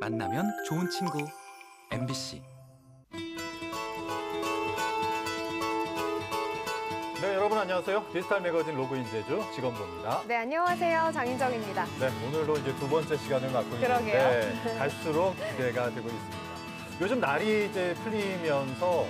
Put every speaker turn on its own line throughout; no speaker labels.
만나면 좋은 친구 MBC
네, 여러분 안녕하세요. 디지털 매거진 로그인 제주 직원부입니다.
네, 안녕하세요. 장인정입니다.
네, 오늘로 이제 두 번째 시간을 맡고 있는데
그러게요.
갈수록 기대가 되고 있습니다. 요즘 날이 이제 풀리면서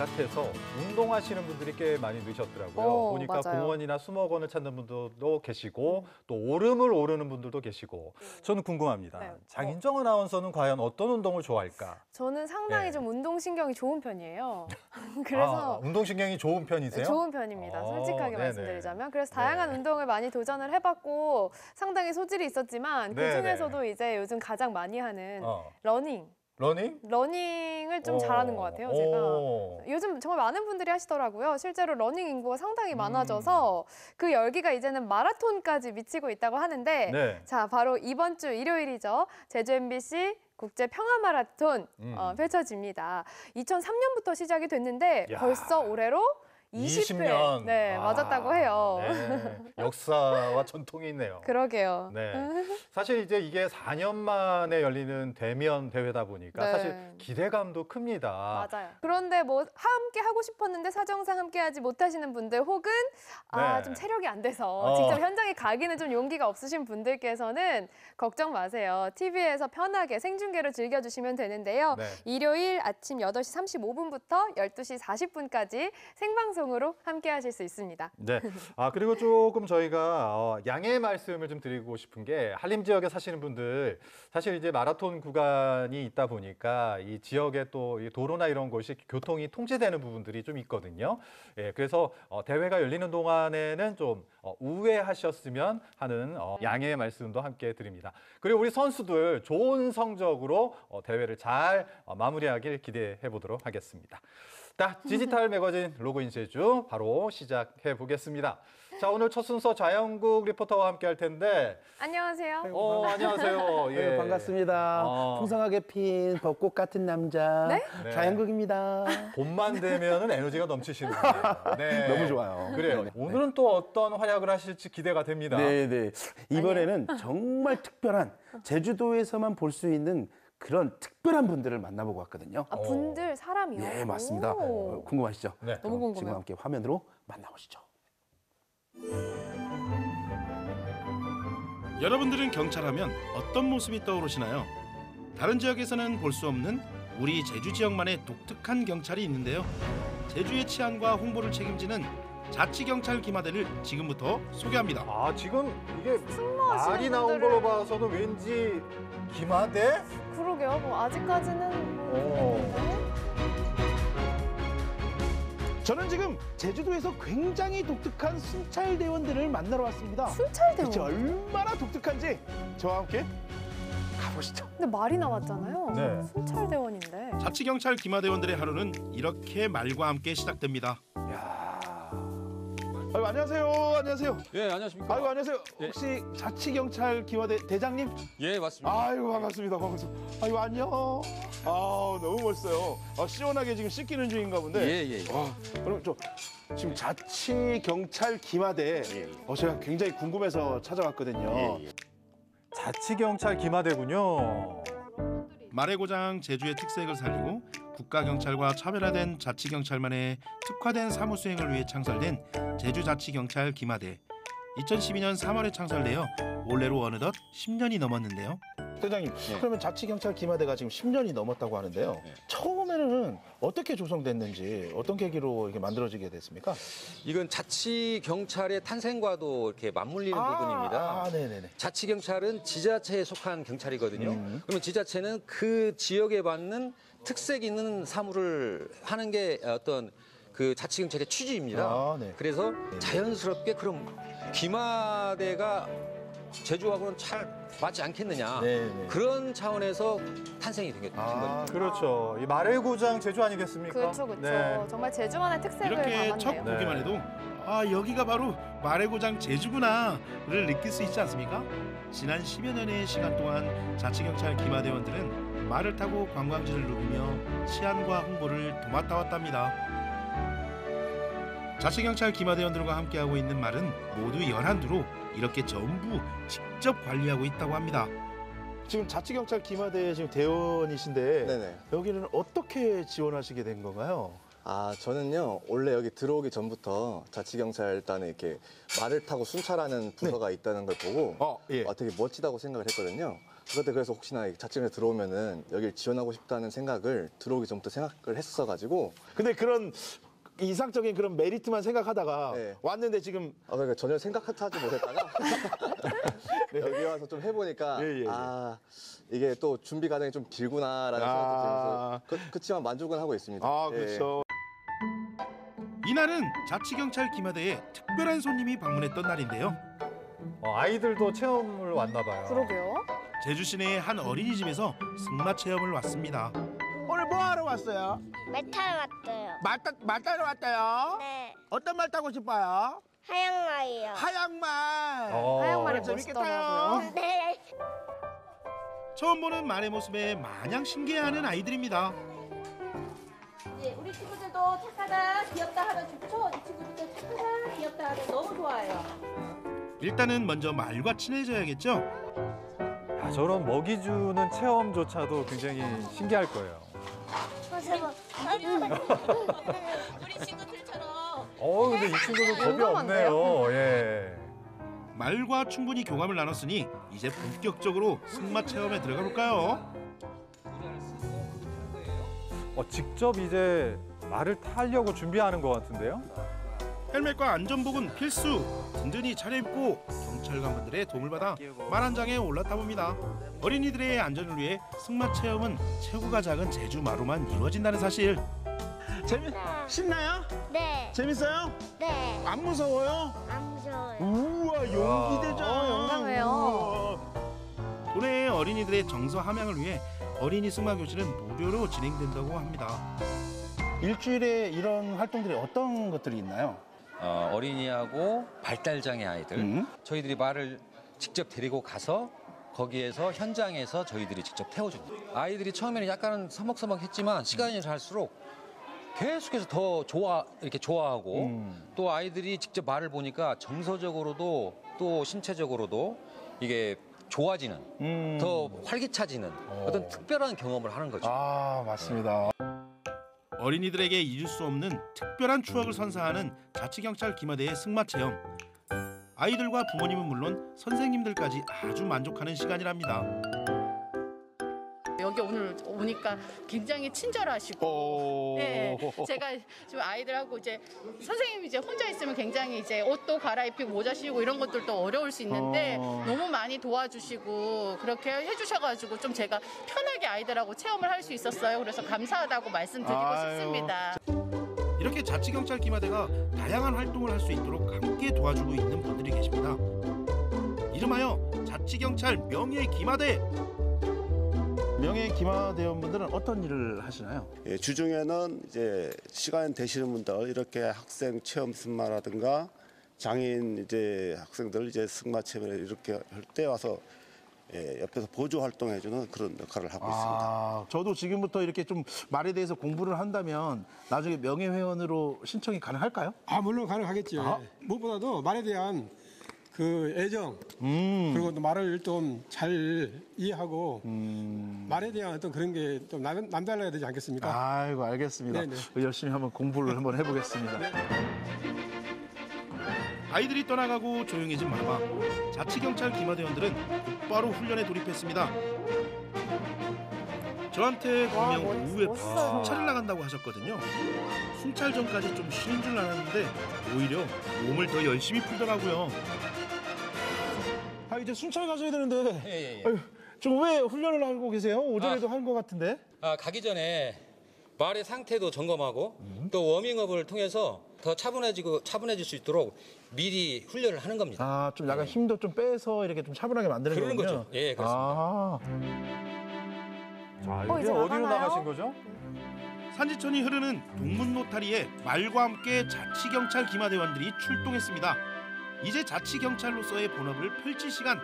바깥에서 운동하시는 분들이 꽤 많이 늘셨더라고요.
어,
보니까
맞아요.
공원이나 수목원을 찾는 분들도 계시고 또 오름을 오르는 분들도 계시고 저는 궁금합니다.
네.
장인정 아나운서는 과연 어떤 운동을 좋아할까?
저는 상당히
네.
좀 운동신경이 좋은 편이에요.
아,
그래서
운동신경이 좋은 편이세요?
좋은 편입니다.
어,
솔직하게
네네.
말씀드리자면. 그래서
네.
다양한 운동을 많이 도전을 해봤고 상당히 소질이 있었지만
네네.
그중에서도 이제 요즘 가장 많이 하는
어,
러닝.
러닝?
러닝을 좀
어,
잘하는 것 같아요, 제가.
오.
요즘 정말 많은 분들이 하시더라고요. 실제로 러닝 인구가
음.
상당히 많아져서 그 열기가 이제는 마라톤까지 미치고 있다고 하는데
네.
자, 바로 이번 주 일요일이죠. 제주 MBC 국제 평화 마라톤
음.
어, 펼쳐집니다. 2003년부터 시작이 됐는데
야.
벌써 올해로 20회
20년.
네,
아,
맞았다고 해요.
네. 역사와 전통이 있네요.
그러게요.
네. 사실 이제 이게 4년 만에 열리는 대면 대회다 보니까
네.
사실 기대감도 큽니다.
맞아요. 그런데 뭐 함께 하고 싶었는데 사정상 함께 하지 못하시는 분들 혹은 아,
네.
좀 체력이 안 돼서
어.
직접 현장에 가기는 좀 용기가 없으신 분들께서는 걱정 마세요. TV에서 편하게 생중계로 즐겨 주시면 되는데요.
네.
일요일 아침 8시 35분부터 12시 40분까지 생방송 으로 함께 하실 수 있습니다.
네. 아 그리고 조금 저희가 어, 양해 말씀을 좀 드리고 싶은 게 한림 지역에 사시는 분들 사실 이제 마라톤 구간이 있다 보니까 이 지역에 또 이 도로나 이런 곳이 교통이 통제되는 부분들이 좀 있거든요. 예, 그래서 어, 대회가 열리는 동안에는 좀 어, 우회하셨으면 하는 어, 양해 말씀도 함께 드립니다. 그리고 우리 선수들 좋은 성적으로 어, 대회를 잘 어, 마무리하길 기대해 보도록 하겠습니다. 자, 디지털 매거진 로그인 제주 바로 시작해 보겠습니다. 자, 오늘 첫 순서 자영국 리포터와 함께 할 텐데,
안녕하세요.
어, 안녕하세요. 예.
네, 반갑습니다.
어.
풍성하게 핀 벚꽃 같은 남자
네?
네.
자연극입니다.
봄만 되면은 에너지가 넘치시는 분이에요. 네.
너무 좋아요.
그래요.
네, 네.
오늘은 또 어떤 활약을 하실지 기대가 됩니다.
네, 네. 이번에는 정말 특별한 제주도에서만 볼 수 있는 그런 특별한 분들을 만나보고 왔거든요.
아, 분들 사람이요?
네, 맞습니다.
오.
어, 궁금하시죠?
네.
너무
지금
궁금해요.
함께 화면으로 만나보시죠.
여러분들은 경찰하면 어떤 모습이 떠오르시나요? 다른 지역에서는 볼 수 없는 우리 제주 지역만의 독특한 경찰이 있는데요. 제주의 치안과 홍보를 책임지는 자치경찰 기마대를 지금부터 소개합니다.
아, 지금 이게
승무하시는
말이 나온 걸로 봐서는 왠지 김하대?
그러게요. 뭐 아직까지는 뭐
어.
저는 지금 제주도에서 굉장히 독특한 순찰 대원들을 만나러 왔습니다.
순찰 대원.
대체 얼마나 독특한지 저와 함께 가보시죠.
근데 말이 나왔잖아요.
네.
순찰 대원인데.
자치경찰 기마대원들의 하루는 이렇게 말과 함께 시작됩니다.
야. 아유, 안녕하세요. 안녕하세요.
예, 안녕하십니까.
아이고 안녕하세요.
예.
혹시 자치경찰 기와대 대장님?
예, 맞습니다.
아이고 반갑습니다. 반갑습니다. 아이고 안녕. 아 너무 멋있어요. 아, 시원하게 지금 씻기는 중인가 본데.
예, 예. 예.
와, 그럼 저 지금 자치경찰 기마대. 어 제가 굉장히 궁금해서 찾아왔거든요.
자치경찰 김하대군요.
말의 고장 제주의 특색을 살리고 국가경찰과 차별화된 자치경찰만의 특화된 사무 수행을 위해 창설된 제주자치경찰 기마대. 2012년 3월에 창설되어 올해로 어느덧 10년이 넘었는데요.
대장님,
예.
그러면 자치경찰 기마대가 지금 10년이 넘었다고 하는데요.
예.
처음에는 어떻게 조성됐는지 어떤 계기로 이렇게 만들어지게 됐습니까?
이건 자치 경찰의 탄생과도 이렇게 맞물리는 부분입니다.
아, 네네네.
자치 경찰은 지자체에 속한 경찰이거든요.
음.
그러면 지자체는 그 지역에 맞는 특색 있는 사무를 하는 게 어떤 그 자치 경찰의 취지입니다.
아, 네.
그래서 자연스럽게 그럼 기마대가 제주하고는 잘 맞지 않겠느냐.
네 네.
그런 차원에서 탄생이 된 게- 된 겁니다.
아,
그렇죠. 이 말의 고장 제주 아니겠습니까?
그렇죠, 그렇죠.
네.
정말 제주만의 특색을
이렇게 첫
담았네요.
네.
보기만 해도 아 여기가 바로 말의 고장 제주구나를 느낄 수 있지 않습니까? 지난 10여 년의 시간 동안 자치경찰 기마대원들은 말을 타고 관광지를 누비며 치안과 홍보를 도맡아 왔답니다. 자치경찰 기마대원들과 함께하고 있는 말은 모두 11두로 이렇게 전부 직접 관리하고 있다고 합니다.
지금 자치경찰 기마대 지금 대원이신데
네네.
여기는 어떻게 지원하시게 된 건가요?
아, 저는요, 원래 여기 들어오기 전부터 자치경찰단에 이렇게 말을 타고 순찰하는 부서가 있다는 걸 보고
어, 예.
아, 되게 멋지다고 생각을 했거든요. 그때 그래서 혹시나 이 자치경찰 들어오면은 여길 지원하고 싶다는 생각을 들어오기 전부터 생각을 했었어가지고
근데 그런 이상적인 그런 메리트만 생각하다가
네.
왔는데 지금
아, 그러니까 전혀 생각하지 못했다가 여기 와서 좀 해보니까
네. 예, 예, 예.
아 이게 또 준비 과정이 좀 길구나라는
아.
생각도 들면서 그, 그치만 만족은 하고 있습니다.
아
예.
그렇죠.
이날은 자치경찰 기마대에 특별한 손님이 방문했던 날인데요.
어, 아이들도 체험을 왔나 봐요.
그러게요.
제주 시내의 한 어린이집에서 승마 체험을 왔습니다.
오늘 뭐 하러 왔어요?
말 타러 왔어요.
말, 타, 말 타러 왔어요?
네.
어떤 말 타고 싶어요?
하얀 말이요.
하양 말.
어.
하얀 말이
재밌겠다.
멋있더라고요.
네.
처음 보는 말의 모습에 마냥 신기해하는 아이들입니다.
예, 우리 친구들도 착하다, 귀엽다 하면 좋죠? 이 친구들도 착하다, 귀엽다 하면 너무 좋아요.
일단은 먼저 말과 친해져야겠죠.
야, 저런 먹이 주는 체험조차도 굉장히 신기할 거예요.
어, 대박.
우리 친구들처럼
어, 근데 이 친구도 겁이? 없네요. 예.
말과 충분히 교감을 나눴으니 이제 본격적으로 승마 체험에 들어가 볼까요?
어, 직접 이제 말을 타려고 준비하는 것 같은데요?
헬멧과 안전복은 필수. 든든히 차려입고 경찰관분들의 도움을 받아 말한 장에 올라타 봅니다. 어린이들의 안전을 위해 승마 체험은 체구가 작은 제주 마루만 이루어진다는 사실.
재미, 신나요?
네.
재밌어요?
네.
안 무서워요?
안 무서워요.
우와, 용기대장.
어, 용감해요.
우와.
도내의 어린이들의 정서 함양을 위해 어린이 승마 교실은 무료로 진행된다고 합니다.
일주일에 이런 활동들이 어떤 것들이 있나요?
어, 어린이하고 발달장애 아이들
음.
저희들이 말을 직접 데리고 가서 거기에서 현장에서 저희들이 직접 태워줍니다. 아이들이 처음에는 약간은 서먹서먹했지만 시간이 갈수록 계속해서 더 좋아 이렇게 좋아하고
음.
또 아이들이 직접 말을 보니까 정서적으로도 또 신체적으로도 이게 좋아지는
음.
더 활기차지는 어떤 특별한 경험을 하는 거죠.
아 맞습니다.
어린이들에게 잊을 수 없는 특별한 추억을 선사하는 자치경찰 기마대의 승마 체험. 아이들과 부모님은 물론 선생님들까지 아주 만족하는 시간이랍니다.
여기 오늘 오니까 굉장히 친절하시고
오.
네, 제가 지금 아이들하고 이제 선생님이 이제 혼자 있으면 굉장히 이제 옷도 갈아입히고 모자 씌우고 이런 것들도 어려울 수 있는데
어.
너무 많이 도와주시고 그렇게 해주셔가지고 좀 제가 편하게 아이들하고 체험을 할 수 있었어요. 그래서 감사하다고 말씀드리고
아유.
싶습니다.
이렇게 자치경찰 기마대가 다양한 활동을 할 수 있도록 함께 도와주고 있는 분들이 계십니다. 이름하여 자치경찰 명예 기마대.
명예 기마대원분들은 어떤 일을 하시나요?
예, 주중에는 이제 시간 되시는 분들 이렇게 학생 체험 승마라든가 장애인 이제 학생들 이제 승마 체험을 이렇게 할 때 와서 예, 옆에서 보조 활동해주는 그런 역할을 하고 있습니다.
아, 저도 지금부터 이렇게 좀 말에 대해서 공부를 한다면 나중에 명예회원으로 신청이 가능할까요?
아 물론 가능하겠죠.
아.
무엇보다도 말에 대한 그 애정
음.
그리고 또 말을 좀 잘 이해하고
음.
말에 대한 어떤 그런 게 좀 남달라야 되지 않겠습니까?
아이고 알겠습니다.
네네.
열심히 한번 공부를 한번 해보겠습니다.
아이들이 떠나가고 조용해진 마방. 자치경찰 기마대원들은 곧바로 훈련에 돌입했습니다. 저한테
와,
분명
멋-
오후에
멋있어요.
순찰을 나간다고 하셨거든요. 순찰 전까지 좀 쉬는 줄 알았는데 오히려 몸을 더 열심히 풀더라고요.
아 이제 순찰 가셔야 되는데
예, 예, 예.
좀 왜 훈련을 하고 계세요? 오전에도 한것 같은데.
아, 가기 전에 말의 상태도 점검하고 또 워밍업을 통해서 더 차분해지고 차분해질 수 있도록 미리 훈련을 하는 겁니다.
아 좀 약간 힘도 좀 빼서 이렇게 좀 차분하게 만드는
그러는
거군요.
거죠. 예, 그렇습니다.
아,
자,
어,
이게
이제
어디로
나가나요?
나가신 거죠?
산지천이 흐르는 동문 노타리에 말과 함께 자치경찰 기마대원들이 출동했습니다. 이제 자치 경찰로서의 본업을 펼칠 시간.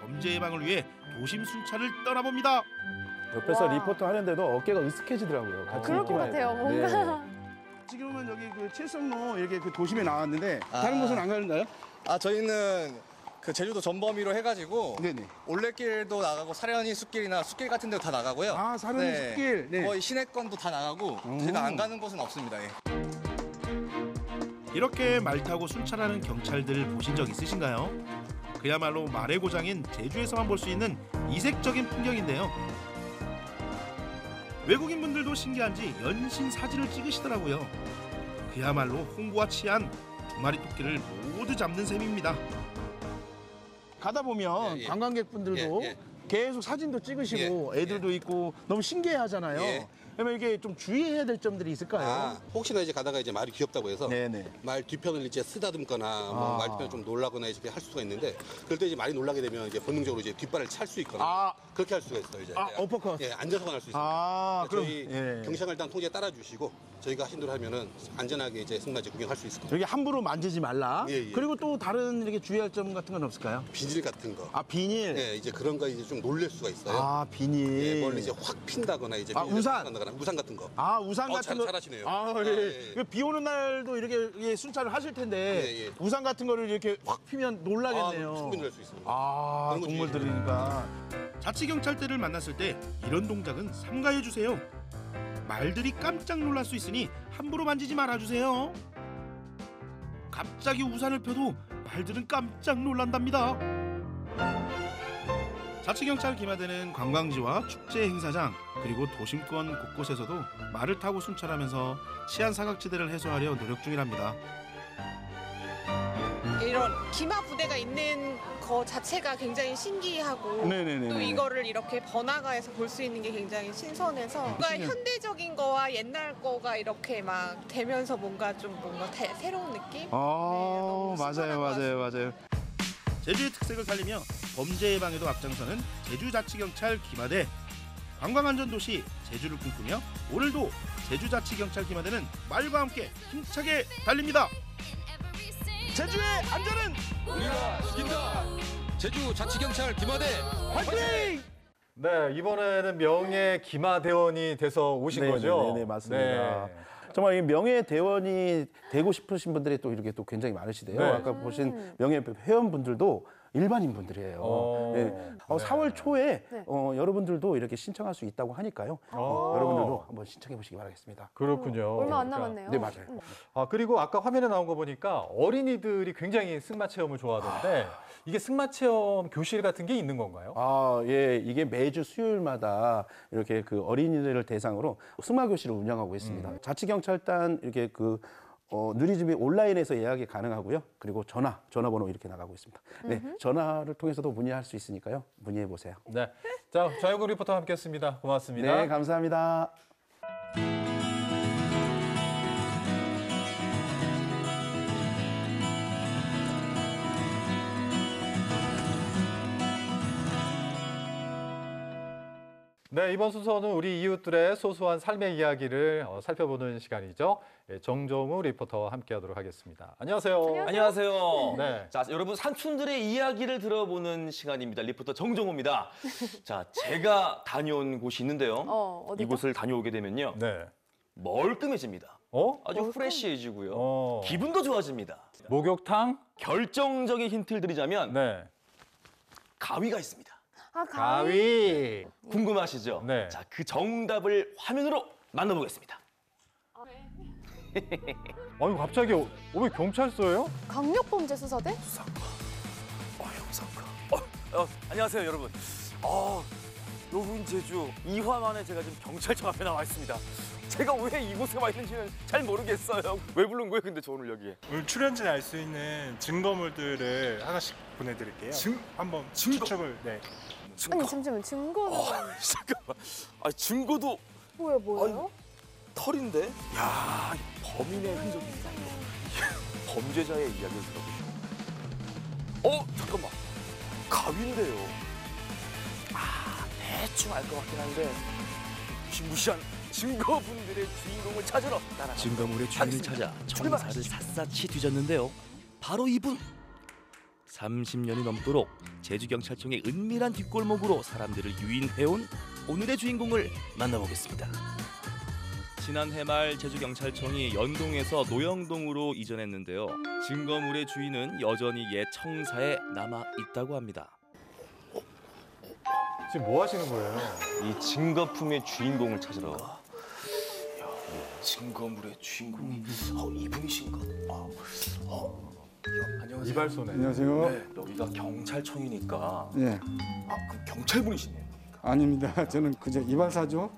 범죄 예방을 위해 도심 순찰을 떠나봅니다.
옆에서
와.
리포터 하는데도 어깨가 으쓱해지더라고요. 같이
그럴 것. 같아요. 뭔가.
네.
지금은 여기 그 칠성로 이렇게 그 도심에 나왔는데 다른 곳은 안 가는가요?
아 저희는 그 제주도 전범위로 해가지고
네네.
올레길도 나가고 사려니 숲길이나 숲길 같은 데도 다 나가고요.
아, 사려니 숲길. 네.
거의 시내권도 다 나가고 제가 안 가는 곳은 없습니다. 예.
이렇게 말 타고 순찰하는 경찰들 보신 적 있으신가요? 그야말로 말의 고장인 제주에서만 볼 수 있는 이색적인 풍경인데요. 외국인 분들도 신기한지 연신 사진을 찍으시더라고요. 그야말로 홍보와 치안 두 마리 토끼를 모두 잡는 셈입니다.
가다 보면
예, 예.
관광객분들도
예, 예.
계속 사진도 찍으시고 애들도 있고 너무 신기해 하잖아요.
예.
그러면 이게 좀 주의해야 될 점들이 있을까요?
아, 혹시나 이제 가다가 이제 말이 귀엽다고 해서
네네.
말 뒤편을 이제 쓰다듬거나 뭐
아.
말 뒤편을 좀 놀라거나 이렇게 할 수가 있는데 그럴 때 이제 말이 놀라게 되면 이제 본능적으로 이제 뒷발을 찰 수 있거나
아.
그렇게 할 수가 있어요 이제
아, 어퍼컷.
예 앉아서만 할 수 있어요.
아, 그럼
저희
예.
일단 통제 따라 주시고 저희가 하신 대로 하면은 안전하게 이제 승마제 구경할 수 있을 겁니다.
여기 함부로 만지지 말라.
예, 예.
그리고 또 다른 이렇게 주의할 점 같은 건 없을까요?
비닐 같은 거.
아 비닐.
예, 이제 그런 거 이제 좀 놀랄 수가 있어요.
아 비닐.
예, 멀리 이제 확 핀다거나 이제
아, 우산.
한다거나 우산 같은 거.
아 우산
어,
같은
잘-
거.
잘하시네요.
아,
아,
예.
예, 예.
비 오는 날도 이렇게 예, 순찰을 하실 텐데
예, 예.
우산 같은 거를 이렇게 확 피면 놀라겠네요.
아, 충분히 놀랄 수 있습니다.
아,
그런 거
동물들이니까.
자치경찰대를 만났을 때 이런 동작은 삼가해 주세요. 말들이 깜짝 놀랄 수 있으니 함부로 만지지 말아 주세요. 갑자기 우산을 펴도 말들은 깜짝 놀란답니다. 자치경찰 김하대는 관광지와 축제 행사장 그리고 도심권 곳곳에서도 말을 타고 순찰하면서 치안 사각지대를 해소하려 노력 중이랍니다.
이런 기마 부대가 있는 거 자체가 굉장히 신기하고
네네네네.
또 이거를 이렇게 번화가에서 볼 수 있는 게 굉장히 신선해서 뭔가
신기해.
현대적인 거와 옛날 거가 이렇게 막 되면서 뭔가 좀 뭔가 태- 새로운 느낌?
아 맞아요 맞아요 맞아요.
제주의 특색을 살리며 범죄 예방에도 앞장서는 제주자치경찰 김하대 관광안전도시 제주를 꿈꾸며 오늘도 제주자치경찰 김하대는 말과 함께 힘차게 달립니다.
제주의 안전은
우리가 지킨다. 제주 자치경찰 김하대
화이팅!
네, 이번에는 명예 기마대원이 돼서 오신
네네,
거죠?
네 네, 맞습니다.
네.
정말 이 명예 대원이 되고 싶으신 분들이 또 이렇게 또 굉장히 많으시대요.
네.
아까 보신 명예 회원분들도 일반인 분들이에요.
어,
네. 어,
네.
4월 초에
네.
어, 여러분들도 이렇게 신청할 수 있다고 하니까요.
어.
여러분들도 한번 신청해 보시기 바라겠습니다.
그렇군요.
얼마 안
그러니까.
남았네요.
네, 맞아요.
음.
아, 그리고 아까 화면에 나온 거 보니까 어린이들이 굉장히 승마 체험을 좋아하던데 이게 승마 체험 교실 같은 게 있는 건가요?
아, 예, 이게 매주 수요일마다 이렇게 그 어린이들을 대상으로 승마 교실을 운영하고 있습니다. 자치경찰단 이렇게 그 어, 누리집이 온라인에서 예약이 가능하고요. 그리고 전화, 전화번호 이렇게 나가고 있습니다. 네, 전화를 통해서도 문의할 수 있으니까요. 문의해 보세요.
네. 자, 좌영국 리포터 함께했습니다. 고맙습니다.
네, 감사합니다.
네, 이번 순서는 우리 이웃들의 소소한 삶의 이야기를 어, 살펴보는 시간이죠. 예, 정종우 리포터와 함께하도록 하겠습니다. 안녕하세요.
안녕하세요.
네.
자, 여러분 삼촌들의 이야기를 들어보는 시간입니다. 리포터 정정호입니다. 자, 제가 다녀온 곳이 있는데요.
어, 어디죠?
이곳을 다녀오게 되면요.
네.
멀끔해집니다.
어?
아주 프레시해지고요.
어.
기분도 좋아집니다.
목욕탕?
결정적인 힌트를 드리자면
네.
가위가 있습니다.
아, 가위.
가위.
궁금하시죠?
네.
자, 그 정답을 화면으로 만나보겠습니다.
아니 갑자기 어, 왜 경찰서예요?
강력범죄 수사대?
어, 형사과. 어, 어, 안녕하세요, 여러분. 어, 여긴 제주 이화 만에 제가 지금 경찰청 앞에 나와 있습니다. 제가 왜 이곳에 와 있는지는 잘 모르겠어요. 왜 부른 거예요, 근데 저 오늘 여기에?
오늘 출연진 알 수 있는 증거물들을 하나씩 보내드릴게요. 한번
증거?
추측을 네.
아니 잠시만 증거는
잠깐만. 아, 증거도
뭐예요 뭐예요?
털인데? 야, 이 범인의 흔적이 있다요 범죄자의 이야기를 들어보시고. 어, 잠깐만. 가위인데요. 아, 대충 알 것 같긴 한데. 무시무시한 증거분들의 주인공을 찾으러 따라.
증거물의 주인을 찾아 청사를 샅샅이 뒤졌는데요. 바로 이분. 30년이 넘도록 제주경찰청의 은밀한 뒷골목으로 사람들을 유인해온 오늘의 주인공을 만나보겠습니다. 지난해 말 제주경찰청이 연동에서 노영동으로 이전했는데요. 증거물의 주인은 여전히 옛 청사에 남아 있다고 합니다.
지금 뭐 하시는 거예요?
이 증거품의 주인공을 찾으러. 증거물의 주인공이 어, 이분이신가? 어, 어, 안녕하세요.
이발소네.
안녕하세요.
네, 여기가 경찰청이니까.
예.
아, 그럼 경찰분이시네요.
아닙니다. 저는 그저 이발사죠.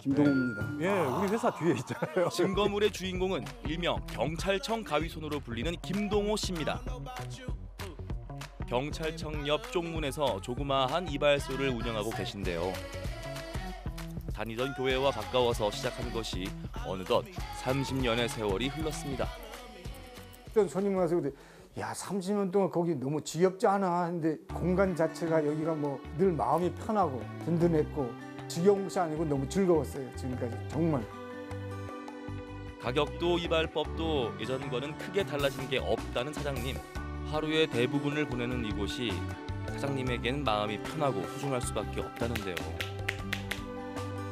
김동호입니다.
예, 우리 회사 뒤에 있잖아요.
증거물의 주인공은 일명 경찰청 가위손으로 불리는 김동호 씨입니다. 경찰청 옆 쪽문에서 조그마한 이발소를 운영하고 계신데요. 다니던 교회와 가까워서 시작한 것이 어느덧 30년의 세월이 흘렀습니다.
어떤 손님 와서 그래, 야 30년 동안 거기 너무 지겹지 않아? 근데 공간 자체가 여기가 뭐 늘 마음이 편하고 든든했고 지겨운 것이 아니고 너무 즐거웠어요. 지금까지 정말.
가격도 이발법도 예전과는 크게 달라진 게 없다는 사장님. 하루의 대부분을 보내는 이곳이 사장님에겐 마음이 편하고 소중할 수밖에 없다는데요.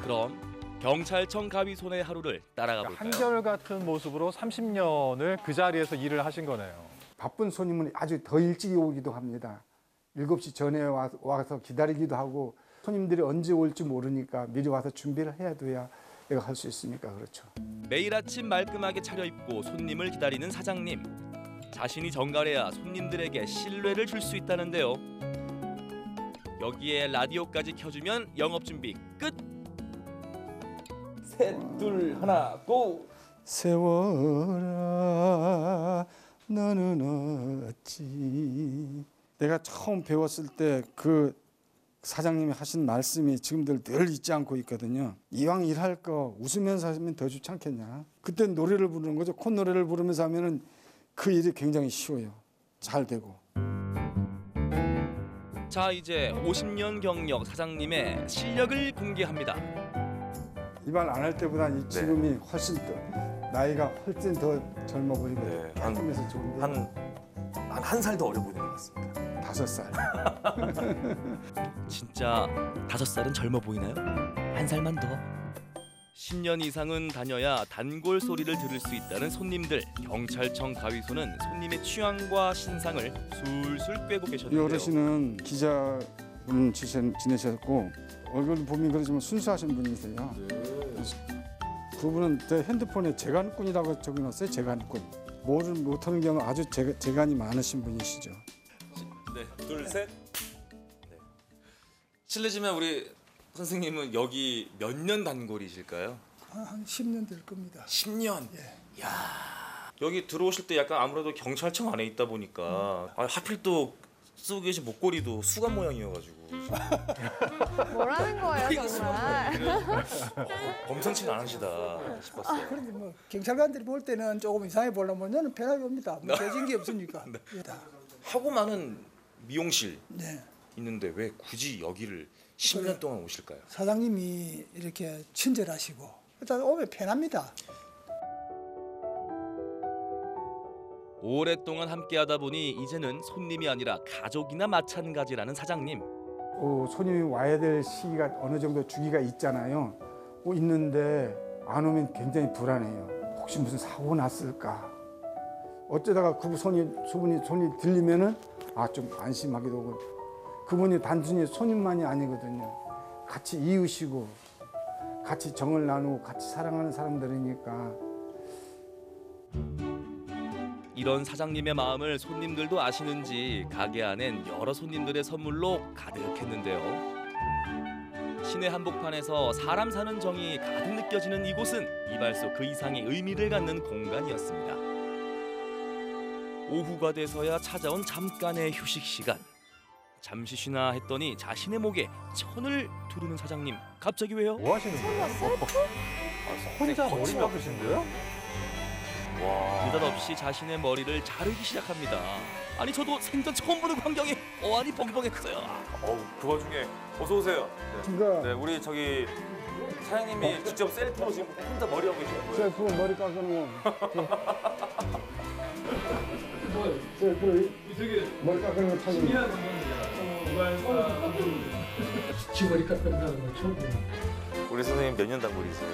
그럼 경찰청 가위 손의 하루를 따라가 볼까요?
한결같은 모습으로 30년을 그 자리에서 일을 하신 거네요.
바쁜 손님은 아주 더 일찍 오기도 합니다. 7시 전에 와- 와서 기다리기도 하고 손님들이 언제 올지 모르니까 미리 와서 준비를 해야 돼야 내가 할 수 있으니까 그렇죠.
매일 아침 말끔하게 차려입고 손님을 기다리는 사장님. 자신이 정갈해야 손님들에게 신뢰를 줄 수 있다는데요. 여기에 라디오까지 켜주면 영업 준비 끝.
셋, 둘, 하나, 고!
세월아 너는 어찌 내가 처음 배웠을 때 그 사장님이 하신 말씀이 지금들 늘 잊지 않고 있거든요. 이왕 일할 거 웃으면서 하면 더 좋지 않겠냐. 그때 노래를 부르는 거죠. 콧노래를 부르면서 하면은 그 일이 굉장히 쉬워요. 잘 되고.
자 이제 50년 경력 사장님의 실력을 공개합니다.
이발 안 할 때보다 이 지금이 훨씬 더 나이가 훨씬 더 젊어 보이고 깔끔해서 좋은데
한한 살 더 어려 보이는 것 같습니다.
다섯 살.
진짜 다섯 살은 젊어 보이나요? 한 살만 더. 10년 이상은 다녀야 단골 소리를 들을 수 있다는 손님들. 경찰청 가위소는 손님의 취향과 신상을 술술 꿰고
이
계셨는데요.
어르신은 기자분 지내셨고 얼굴 보면 그러지만 순수하신 분이세요. 그분은 제 핸드폰에 재간꾼이라고 적어놨어요. 재간꾼. 뭐를 못하는 경우 아주 재, 재간이 많으신 분이시죠.
네, 둘, 셋. 네. 실례지만 우리 선생님은 여기 몇 년 단골이실까요?
한 10년 될 겁니다.
10년. 야. 여기 들어오실 때 약간 아무래도 경찰청 안에 있다 보니까 아, 하필 또 쓰고 계신 목걸이도 수갑 모양이어가지고
뭐라는 거예요 정말.
어, 범상치는 않으시다 싶었어요.
그런데 뭐 경찰관들이 볼 때는 조금 이상해 보려면 저는 편하게 옵니다.
네.
뭐 죄진 게 없으니까. 예, 다.
하고 많은 미용실
네.
있는데 왜 굳이 여기를 10년 동안 오실까요?
사장님이 이렇게 친절하시고 일단 오면 편합니다.
오랫동안 함께하다 보니 이제는 손님이 아니라 가족이나 마찬가지라는 사장님.
어, 손님이 와야 될 시기가 어느 정도 주기가 있잖아요. 어, 있는데 안 오면 굉장히 불안해요. 혹시 무슨 사고 났을까? 어쩌다가 그 손이 소분이 손이 들리면은 아 좀 안심하기도 하고 그분이 단순히 손님만이 아니거든요. 같이 이으시고 같이 정을 나누고 같이 사랑하는 사람들이니까
이런 사장님의 마음을 손님들도 아시는지 가게 안엔 여러 손님들의 선물로 가득했는데요. 시내 한복판에서 사람 사는 정이 가득 느껴지는 이곳은 이발소 그 이상의 의미를 갖는 공간이었습니다. 오후가 돼서야 찾아온 잠깐의 휴식 시간. 잠시 쉬나 했더니 자신의 목에 천을 두르는 사장님. 갑자기 왜요?
뭐 하시는 거예요? 혼자 머리 깎으신데요?
느닷없이 자신의 머리를 자르기 시작합니다. 아니 저도 생전 처음 보는 광경에 어안이 벙벙했어요.
어우, 그 와중에 어서 오세요.
친구.
네, 우리 저기 사장님이 직접 셀프로 지금 혼자 머리 하고 계시는 거예요.
셀프 머리 깎는 거. 셀프 머리 깎는 거 찾는
지 머리 깎는 사람은 처음 보는
우리 선생님 몇 년 단골이세요?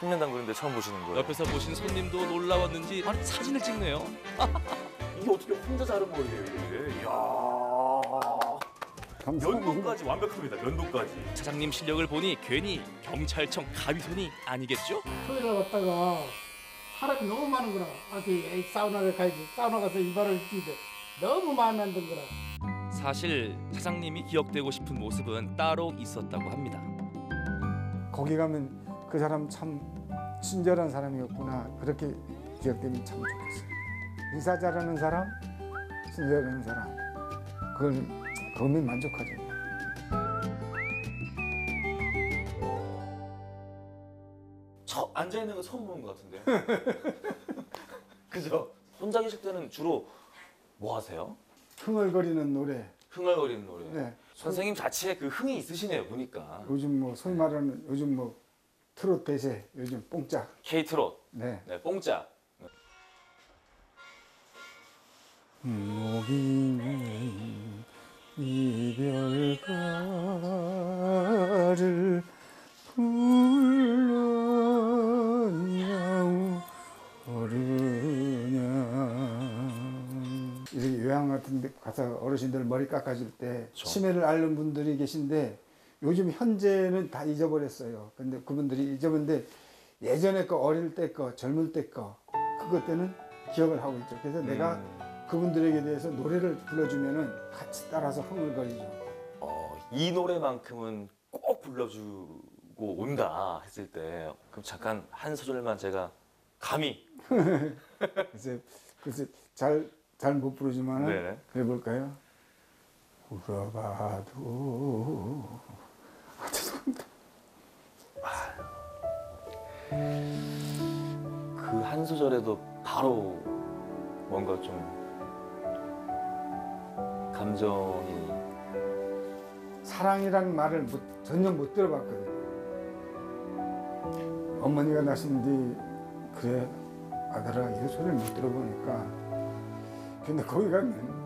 10년 단골인데 처음 보시는 거예요.
옆에서 보신 손님도 놀라웠는지 아니 사진을 찍네요.
이게 어떻게 혼자 자른 머리예요, 이게? 이야. 면도까지 완벽합니다. 면도까지.
차장님 실력을 보니 괜히 경찰청 가위손이 아니겠죠?
토요일에 왔다가 사람이 너무 많은 거라. 아주 에이, 사우나를 가야지. 사우나 가서 이발을 뛰는데 너무 마음에 안 든 거라.
사실 차장님이 기억되고 싶은 모습은 따로 있었다고 합니다.
거기 가면 그 사람 참 친절한 사람이었구나 그렇게 기억되면 참 좋겠어요. 인사 잘하는 사람, 친절한 사람 그걸 그러면 만족하죠.
저 앉아 있는 거 처음 보는 것 같은데. 그죠? 혼자 계실 때는 주로 뭐 하세요?
흥얼거리는 노래.
흥얼거리는 노래.
네.
선생님 자체에 그 흥이 있으시네요, 보니까.
요즘 뭐 소위 말하는 요즘 뭐 트롯 대세 요즘 뽕짝.
K-트롯.
네.
네, 뽕짝.
목이는 이별가를 불러냐 오르냐 이렇게 요양 같은 데 가서 어르신들 머리 깎아줄 때 치매를 앓는 분들이 계신데 요즘 현재는 다 잊어버렸어요 근데 그분들이 잊어버렸는데 예전에 거 어릴 때 거 젊을 때 거 그것 때는 기억을 하고 있죠 그래서 내가 그분들에게 대해서 노래를 불러주면은 같이 따라서 흥얼거리죠.
어, 이 노래만큼은 꼭 불러주고 온다 했을 때 그럼 잠깐 한 소절만 제가 감히
글쎄, 글쎄 잘잘 못 부르지만은
네네.
해볼까요? 울어봐도
그 한 소절에도 바로 뭔가 좀 감정이
사랑이라는 말을 못- 전혀 못 들어봤거든요. 어머니가 나신 뒤 그래 아들아 이 소리를 못 들어보니까 근데 거기 가면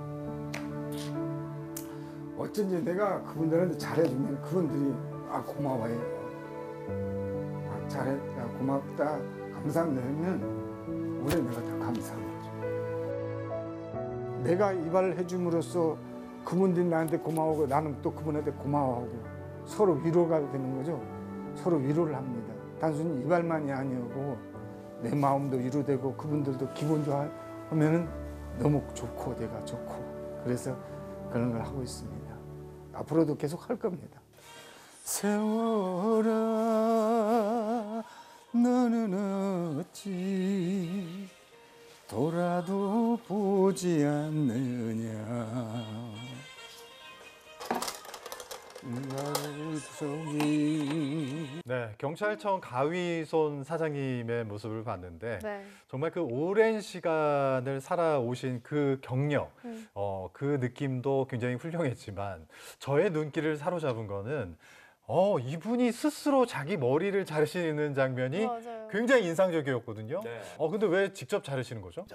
어쩐지 내가 그분들한테 잘해주면 그분들이 아 고마워해요. 아, 잘했다 고맙다 감사합니다 하면 오히려 내가 더 감사한 거죠. 내가 이발을 해줌으로써 그분들이 나한테 고마워하고 나는 또 그분한테 고마워하고 서로 위로가 되는 거죠. 서로 위로를 합니다. 단순히 이발만이 아니고 내 마음도 위로되고 그분들도 기분 좋아하면은 너무 좋고 내가 좋고 그래서 그런 걸 하고 있습니다. 앞으로도 계속 할 겁니다. 세월아 너는 어찌 돌아도 보지 않느냐
네, 경찰청 가위손 사장님의 모습을 봤는데
네.
정말 그 오랜 시간을 살아오신 그 경력,
음.
어, 그 느낌도 굉장히 훌륭했지만 저의 눈길을 사로잡은 거는 어, 이분이 스스로 자기 머리를 자르시는 장면이
맞아요.
굉장히 인상적이었거든요.
네.
어, 근데 왜 직접 자르시는 거죠?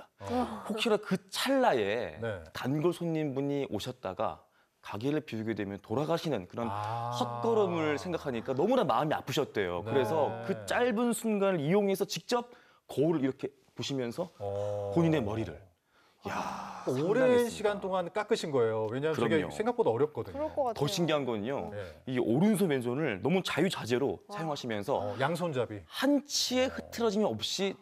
혹시나 그 찰나에
네.
단골 손님분이 오셨다가 가게를 비우게 되면 돌아가시는 그런 헛걸음을 생각하니까 너무나 마음이 아프셨대요.
네.
그래서 그 짧은 순간을 이용해서 직접 거울을 이렇게 보시면서 본인의 머리를 야
오랜 시간 동안 깎으신 거예요. 왜냐하면 저게
그럼요.
생각보다 어렵거든요.
그럴 것 같아요.
더 신기한 건요.
네.
이 오른손 왼손을 너무 자유자재로 사용하시면서
어, 양손잡이
한치의 흐트러짐이 없이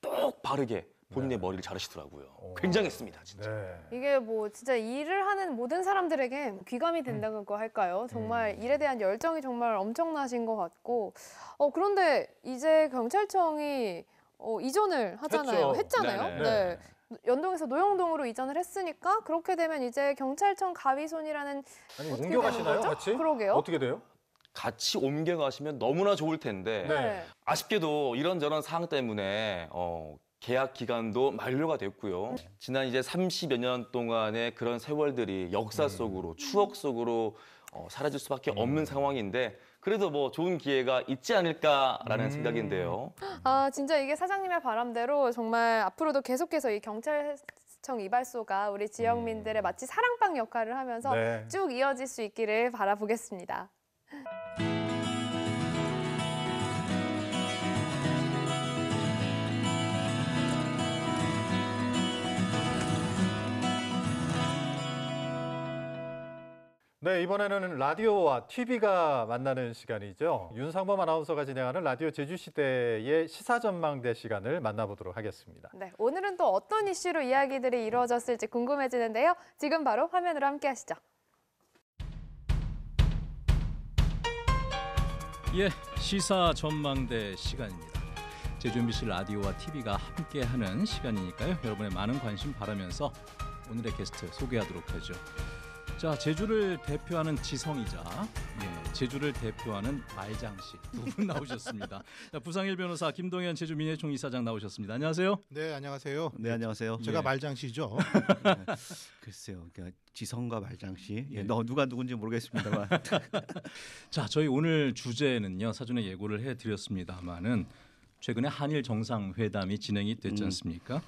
똑 바르게 본인의 머리를 자르시더라고요. 굉장했습니다, 진짜.
이게 뭐 진짜 일을 하는 모든 사람들에게 귀감이 된다고 할까요? 정말 일에 대한 열정이 정말 엄청나신 것 같고 어 그런데 이제 경찰청이 어, 이전을 하잖아요.
했죠.
했잖아요.
네네.
네. 연동에서 노영동으로 이전을 했으니까 그렇게 되면 이제 경찰청 가위손이라는
아니
어떻게
옮겨가시나요,
되는 거죠?
같이?
그러게요.
어떻게 돼요?
같이 옮겨가시면 너무나 좋을 텐데
네.
아쉽게도 이런저런 사항 때문에 어, 계약 기간도 만료가 됐고요. 지난 이제 30여 년 동안의 그런 세월들이 역사 속으로 추억 속으로 어, 사라질 수밖에 없는 상황인데 그래도 뭐 좋은 기회가 있지 않을까라는 생각인데요.
아 진짜 이게 사장님의 바람대로 정말 앞으로도 계속해서 이 경찰청 이발소가 우리 지역민들의 마치 사랑방 역할을 하면서
네.
쭉 이어질 수 있기를 바라보겠습니다.
네, 이번에는 라디오와 TV가 만나는 시간이죠. 윤상범 아나운서가 진행하는 라디오 제주시대의 시사전망대 시간을 만나보도록 하겠습니다.
네, 오늘은 또 어떤 이슈로 이야기들이 이루어졌을지 궁금해지는데요. 지금 바로 화면으로 함께 하시죠.
예, 시사 전망대 시간입니다. 제주 MBC 라디오와 TV가 함께하는 시간이니까요. 여러분의 많은 관심 바라면서 오늘의 게스트 소개하도록 하죠. 자, 제주를 대표하는 지성이자 예, 제주를 대표하는 말장 씨 두 분 나오셨습니다. 자, 부상일 변호사 김동현 제주 민예총 이사장 나오셨습니다. 안녕하세요.
네, 안녕하세요.
네, 안녕하세요.
제가
예.
말장씨죠.
글쎄요, 그러니까 지성과 말장씨. 예, 너 누가 누군지 모르겠습니다만.
자, 저희 오늘 주제는요. 사전에 예고를 해드렸습니다만은 최근에 한일 정상회담이 진행이 됐지
음.
않습니까?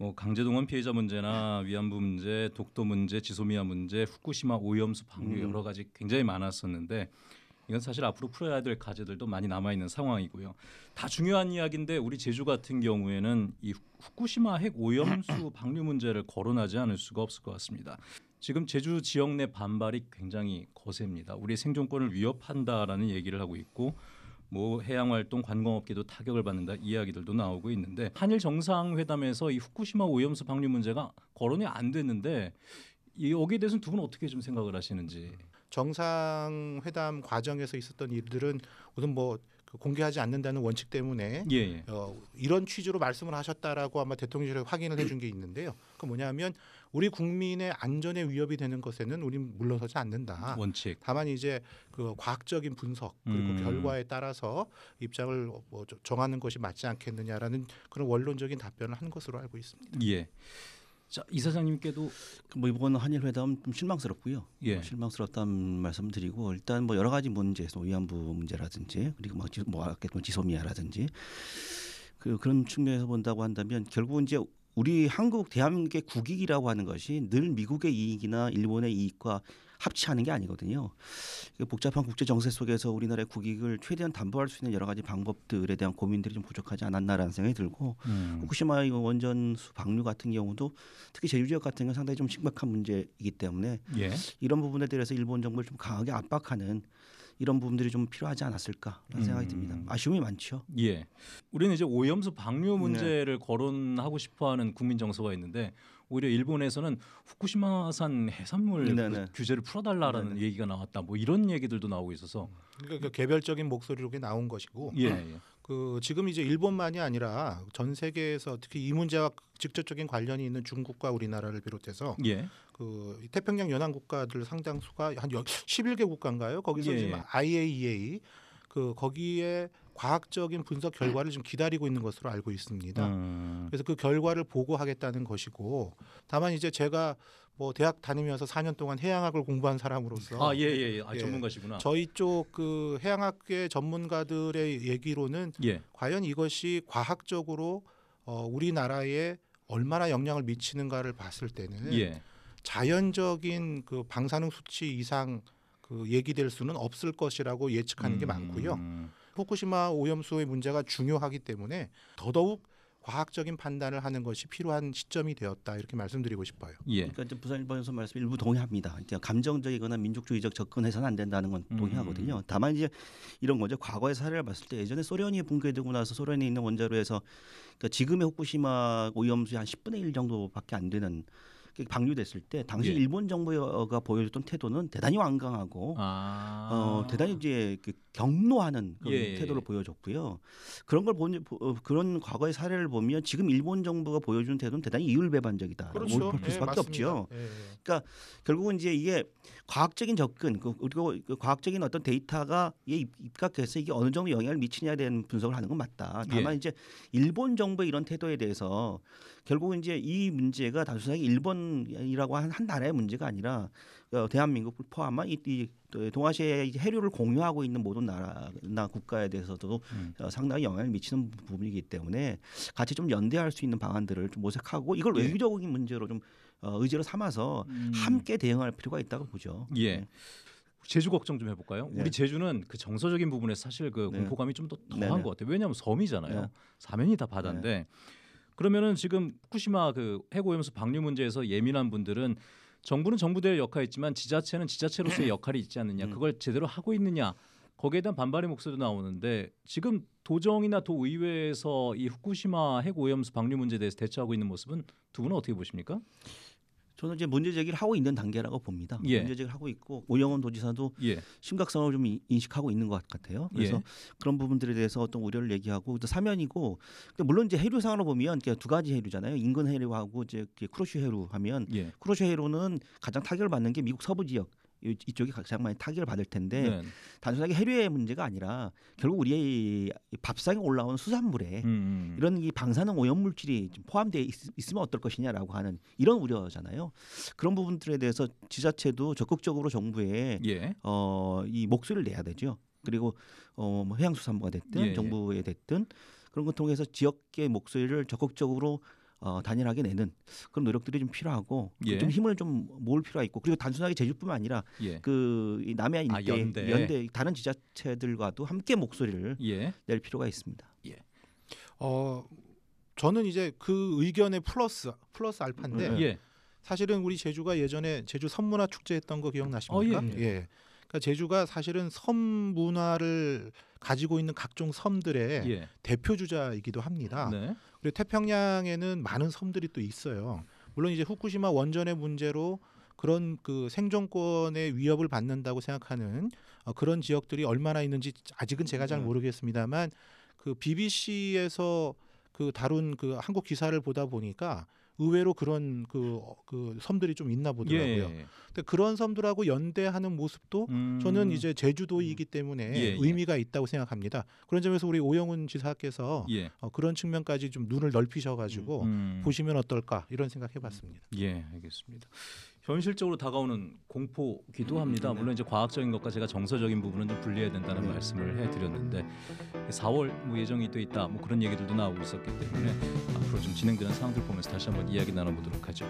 뭐 강제동원 피해자 문제나 위안부 문제, 독도 문제, 지소미아 문제, 후쿠시마 오염수 방류
음.
여러 가지 굉장히 많았었는데 이건 사실 앞으로 풀어야 될 과제들도 많이 남아 있는 상황이고요. 다 중요한 이야기인데 우리 제주 같은 경우에는 이 후- 후쿠시마 핵 오염수 방류 문제를 거론하지 않을 수가 없을 것 같습니다. 지금 제주 지역 내 반발이 굉장히 거셉니다. 우리 생존권을 위협한다라는 얘기를 하고 있고 뭐 해양 활동 관광업계도 타격을 받는다 이야기들도 나오고 있는데 한일 정상회담에서 이 후쿠시마 오염수 방류 문제가 거론이 안 됐는데 이 여기에 대해서는 두 분 어떻게 좀 생각을 하시는지.
정상회담 과정에서 있었던 일들은 우선 뭐그 공개하지 않는다는 원칙 때문에
예, 예.
어, 이런 취지로 말씀을 하셨다라고 아마 대통령실에 확인을 해준 게 있는데요. 그 뭐냐면 우리 국민의 안전에 위협이 되는 것에는 우리는 물러서지 않는다.
원칙.
다만 이제 그 과학적인 분석 그리고
음.
결과에 따라서 입장을 뭐 저- 정하는 것이 맞지 않겠느냐라는 그런 원론적인 답변을 한 것으로 알고 있습니다.
예. 자 이 사장님께도
뭐 이번 한일 회담 좀 실망스럽고요.
예.
어, 실망스럽다는 말씀드리고 일단 뭐 여러 가지 문제, 뭐 위안부 문제라든지 그리고 뭐, 지- 뭐 아까 뭐 지소미아라든지 그 그런 측면에서 본다고 한다면 결국은 이제 우리 한국 대한민국의 국익이라고 하는 것이 늘 미국의 이익이나 일본의 이익과 합치하는 게 아니거든요. 그 복잡한 국제 정세 속에서 우리나라의 국익을 최대한 담보할 수 있는 여러 가지 방법들에 대한 고민들이 좀 부족하지 않았나라는 생각이 들고
음.
후쿠시마 이 원전수 방류 같은 경우도 특히 제주 지역 같은 경우 는 상당히 좀 심각한 문제이기 때문에
예.
이런 부분에 대해서 일본 정부를 좀 강하게 압박하는 이런 부분들이 좀 필요하지 않았을까라는 생각이 듭니다.
음.
아쉬움이 많죠.
예. 우리는 이제 오염수 방류 문제를 거론하고 싶어하는 국민 정서가 있는데 오히려 일본에서는 후쿠시마산 해산물 그
네네.
규제를 풀어달라라는 얘기가 나왔다. 뭐 이런 얘기들도 나오고 있어서
그러니까 그 개별적인 목소리로 나온 것이고
예, 예.
그 지금 이제 일본만이 아니라 전 세계에서 특히 이 문제와 직접적인 관련이 있는 중국과 우리나라를 비롯해서
예.
그 태평양 연안 국가들 상당수가 한 11개 국가인가요? 거기서
예,
지금
예.
IAEA 그 거기에 과학적인 분석 결과를 지금 기다리고 있는 것으로 알고 있습니다.
음.
그래서 그 결과를 보고하겠다는 것이고 다만 이제 제가 뭐 대학 다니면서 4년 동안 해양학을 공부한 사람으로서
아, 예, 예, 예. 아, 전문가시구나.
저희 쪽 그 해양학계 전문가들의 얘기로는
예.
과연 이것이 과학적으로 어, 우리나라에 얼마나 영향을 미치는가를 봤을 때는
예.
자연적인 그 방사능 수치 이상 그 얘기될 수는 없을 것이라고 예측하는 게 많고요.
음.
후쿠시마 오염수의 문제가 중요하기 때문에 더더욱 과학적인 판단을 하는 것이 필요한 시점이 되었다 이렇게 말씀드리고 싶어요.
예.
그러니까 이제 부산 일본에서 말씀 일부 동의합니다. 그러니까 감정적이거나 민족주의적 접근해서는 안 된다는 건 동의하거든요. 다만 이제 이런 거죠. 과거의 사례를 봤을 때 예전에 소련이 붕괴되고 나서 소련에 있는 원자로에서 그러니까 지금의 후쿠시마 오염수의 한 10분의 1 정도밖에 안 되는 게 방류됐을 때 당시
예.
일본 정부가 보여줬던 태도는 대단히 완강하고
아.
어, 대단히 이제 그 경로하는 그런
예, 예,
태도를
예.
보여줬고요. 그런 걸 보니 보- 어, 그런 과거의 사례를 보면 지금 일본 정부가 보여주는 태도는 대단히 이율배반적이다.
그렇죠.
볼
예,
수밖에. 없죠. 그러니까 결국은 이제 이게 과학적인 접근 그- 그리고 그 과학적인 어떤 데이터가 입- 입각해서 이게 어느 정도 영향을 미치냐에 대한 분석을 하는 건 맞다. 다만
예.
이제 일본 정부의 이런 태도에 대해서 결국은 이제 이 문제가 단순하게 일본이라고 한, 한 나라의 문제가 아니라 어, 대한민국을 포함한 이, 이 동아시아의 해류를 공유하고 있는 모든 나라나 국가에 대해서도
음.
어, 상당히 영향을 미치는 부분이기 때문에 같이 좀 연대할 수 있는 방안들을 좀 모색하고 이걸
예.
외교적인 문제로 좀 어, 의제로 삼아서
음.
함께 대응할 필요가 있다고 보죠.
예. 제주 걱정 좀 해볼까요?
네.
우리 제주는 그 정서적인 부분에 사실 그
네.
공포감이 좀 더 더한
네네.
것 같아요. 왜냐하면 섬이잖아요.
네.
사면이 다 바다인데 그러면은 지금 후쿠시마 그 해고염수 방류 문제에서 예민한 분들은 정부는 정부대의 역할이 있지만 지자체는 지자체로서의 역할이 있지 않느냐. 그걸 제대로 하고 있느냐. 거기에 대한 반발의 목소리도 나오는데 지금 도정이나 도의회에서 이 후쿠시마 핵 오염수 방류 문제에 대해서 대처하고 있는 모습은 두 분은 어떻게 보십니까?
저는 이제 문제 제기를 하고 있는 단계라고 봅니다.
예.
문제 제기를 하고 있고 오영원 도지사도
예.
심각성을 좀 이- 인식하고 있는 것 같아요. 그래서
예.
그런 부분들에 대해서 어떤 우려를 얘기하고 또 사면이고 물론 이제 해류 상으로 보면 이렇게 두 가지 해류잖아요. 인근 해류하고 이제 쿠로슈 해류 하면
예.
쿠로슈 해류는 가장 타격을 받는 게 미국 서부 지역 이- 이쪽이 가장 많이 타격을 받을 텐데
네.
단순하게 해류의 문제가 아니라 결국 우리의 이 밥상에 올라온 수산물에
음,
이런 이 방사능 오염 물질이 좀 포함되어 있, 있으면 어떨 것이냐라고 하는 이런 우려잖아요. 그런 부분들에 대해서 지자체도 적극적으로 정부에
예.
어, 이 목소리를 내야 되죠. 그리고 어, 뭐 해양수산부가 됐든
예, 예.
정부에 됐든 그런 걸 통해서 지역의 목소리를 적극적으로 어, 단일하게 내는 그런 노력들이 좀 필요하고
예.
좀 힘을 좀 모을 필요가 있고 그리고 단순하게 제주뿐만 아니라
예.
그이 남해안
아,
일대
연대.
연대 다른 지자체들과도 함께 목소리를
예.
낼 필요가 있습니다.
어 저는 이제 그 의견의 플러스 플러스 알파인데
예.
사실은 우리 제주가 예전에 제주 섬문화 축제 했던 거 기억나십니까?
어, 예, 예.
그러니까 제주가 사실은 섬 문화를 가지고 있는 각종 섬들의
예.
대표 주자이기도 합니다.
네.
그리고 태평양에는 많은 섬들이 또 있어요. 물론 이제 후쿠시마 원전의 문제로 그런 그 생존권의 위협을 받는다고 생각하는 어, 그런 지역들이 얼마나 있는지 아직은 제가 잘 모르겠습니다만 그 BBC에서 그 다룬 그 한국 기사를 보다 보니까 의외로 그런 그, 어, 그 섬들이 좀 있나 보더라고요.
예.
근데 그런 섬들하고 연대하는 모습도 저는 이제 제주도이기 때문에
음. 예, 예.
의미가 있다고 생각합니다. 그런 점에서 우리 오영훈 지사께서
예.
어, 그런 측면까지 좀 눈을 넓히셔가지고
음.
보시면 어떨까 이런 생각해봤습니다.
예, 알겠습니다. 현실적으로 다가오는 공포기도
음,
합니다.
네.
물론 이제 과학적인 것과 제가 정서적인 부분은 좀 분리해야 된다는 말씀을 해드렸는데 4월 뭐 예정이 돼 있다 뭐 그런 얘기들도 나오고 있었기 때문에 앞으로 좀 진행되는 상황들 보면서 다시 한번 이야기 나눠보도록 하죠.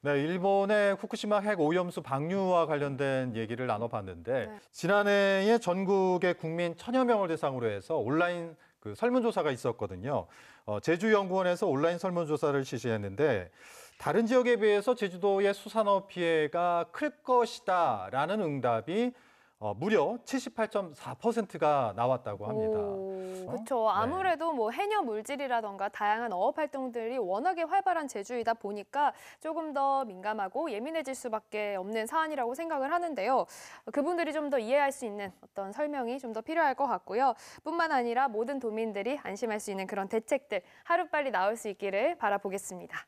네, 일본의 후쿠시마 핵 오염수 방류와 관련된 얘기를 나눠봤는데 지난해에 전국의 국민 천여 명을 대상으로 해서 온라인 그 설문조사가 있었거든요. 어, 제주연구원에서 온라인 설문조사를 실시했는데 다른 지역에 비해서 제주도의 수산업 피해가 클 것이다라는 응답이 어, 무려 78.4%가 나왔다고 합니다.
그렇죠. 아무래도 뭐 해녀 물질이라던가 다양한 어업 활동들이 워낙에 활발한 제주이다 보니까 조금 더 민감하고 예민해질 수밖에 없는 사안이라고 생각을 하는데요. 그분들이 좀 더 이해할 수 있는 어떤 설명이 좀 더 필요할 것 같고요. 뿐만 아니라 모든 도민들이 안심할 수 있는 그런 대책들 하루빨리 나올 수 있기를 바라보겠습니다.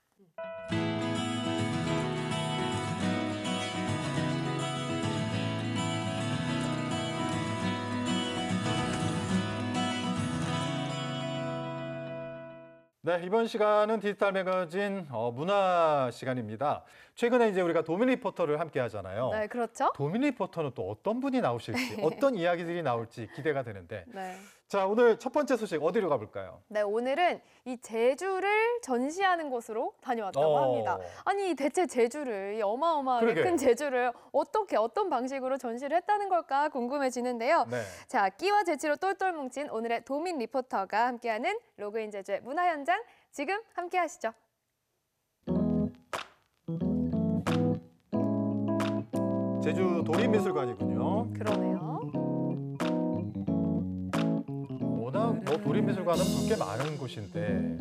네, 이번 시간은 디지털 매거진 어, 문화 시간입니다. 최근에 이제 우리가 도민 리포터를 함께 하잖아요.
네, 그렇죠.
도민 리포터는 또 어떤 분이 나오실지, 어떤 이야기들이 나올지 기대가 되는데.
네.
자, 오늘 첫 번째 소식 어디로 가볼까요?
네, 오늘은 이 제주를 전시하는 곳으로 다녀왔다고
어.
합니다. 아니, 대체 제주를, 이 어마어마하게
그러게.
큰 제주를 어떻게, 어떤 방식으로 전시를 했다는 걸까 궁금해지는데요.
네.
자, 끼와 재치로 똘똘 뭉친 오늘의 도민 리포터가 함께하는 로그인 제주의 문화 현장 지금 함께 하시죠.
제주 도립미술관이군요.
그러네요.
뭐 도립미술관은 볼 게 많은 곳인데.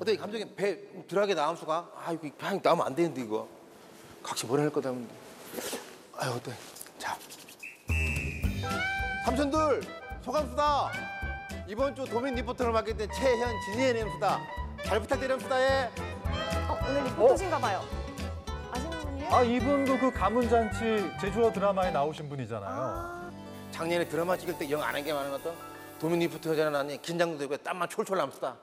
어떻게 감독님 배 덜하게 나온 수가? 아 이거 그냥 나오면 안 되는데 이거 각시 뭐라 할 거다 하는데 아유 어때? 자 삼촌들 소감 수다 이번 주 도민 리포터를 맡게 된 최현 진희의 nem수다 잘 부탁드립니다 예.
어, 오늘 리포터신가 봐요. 아시는 분이에요?
아, 이분도 그 가문잔치 제주어 드라마에 나오신 분이잖아요.
작년에 드라마 찍을 때 영 안 한 게 많은 어떤 도민 리포터잖아 나니 긴장도 되고 땀만 철철 남수다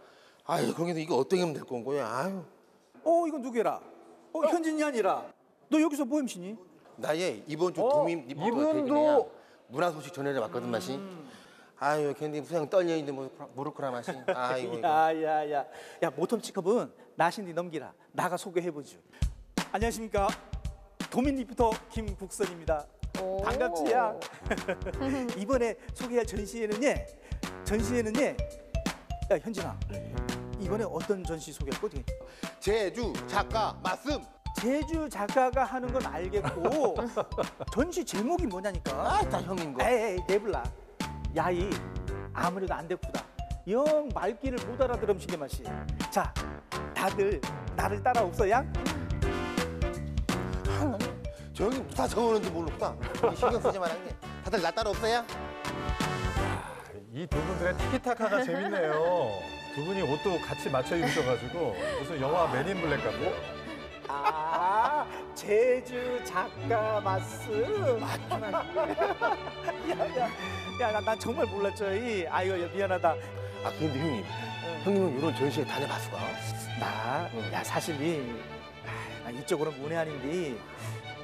아유 거기서 이거 어떻게 하면 될 건 거야 아유
어 이건 누구라? 어, 현진이 아니라 너 여기서 뭐 MC니?
나예 이번 주 도민 리포터
이분도-
문화 소식 전해려 왔거든 마시. 아유 괜히 무슨 떨려 있는데 뭐 모르코라 마시. 아이고. 이거.
야야야 야 모톰 치컵은 나신이 넘기라 나가 소개해보죠 안녕하십니까 도민 리포터 김국선입니다 반갑지 야 이번에 소개할 전시회는 예 전시회는 예. 야 현진아. 이번에 어떤 전시 소개할 거지?
제주 작가 말씀.
제주 작가가 하는 건 알겠고 전시 제목이 뭐냐니까.
아 다 형인 거.
에이 내불라. 야이 아무래도 안 됐구다. 영 말귀를 못 알아들음시게 맛이. 자 다들 나를 따라옵소야.
저 형님 다 적어오는지 모르겠다. 신경 쓰지 말았네. 다들 나 따라 없어요?
이 두 분들의 티키타카가 재밌네요. 두 분이 옷도 같이 맞춰 입으셔가지고 무슨 영화 맨인 블랙 같고.
아 제주 작가 말씀. 야야 야, 난 정말 몰랐죠. 이 아이고 야, 미안하다.
아 근데 형님, 형님은 이런 전시회 다녀봤을까?
나, 야 사실 이, 아, 나 이쪽으로 문외 아닌데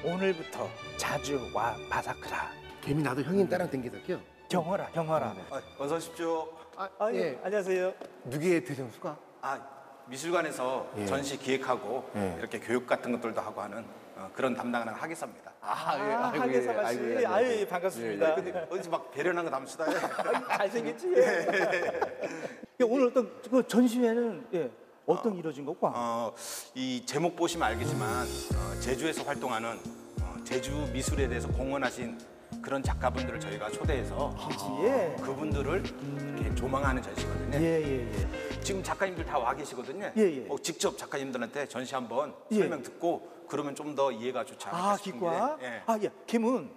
오늘부터 자주 와 바사크라.
개미 나도 형님 따랑 댕기덕혀.
경허라 경허라.
어서 오십시오.
아, 예. 안녕하세요.
누구의 대장수가?
아, 미술관에서
예.
전시 기획하고
예.
이렇게 교육 같은 것들도 하고 하는 어, 그런 담당하는 하기사입니다.
아, 예. 하계사 씨. 아유, 예, 반갑습니다.
근데 어디서 막 배려난 거 담시다.
잘생겼지. 야, 오늘 어떤 그 전시회는 예, 어떤 이루어진 거고?
어, 이 제목 보시면 알겠지만 어, 제주에서 활동하는 어, 제주 미술에 대해서 공헌하신 그런 작가분들을 저희가 초대해서
예.
그분들을 이렇게 조망하는 전시거든요.
예, 예, 예.
지금 작가님들 다 와 계시거든요.
예, 예.
어, 직접 작가님들한테 전시 한번
예.
설명 듣고 그러면 좀 더 이해가 좋지 않을까
아,
싶은데.
기과?
예.
아, 예. 김은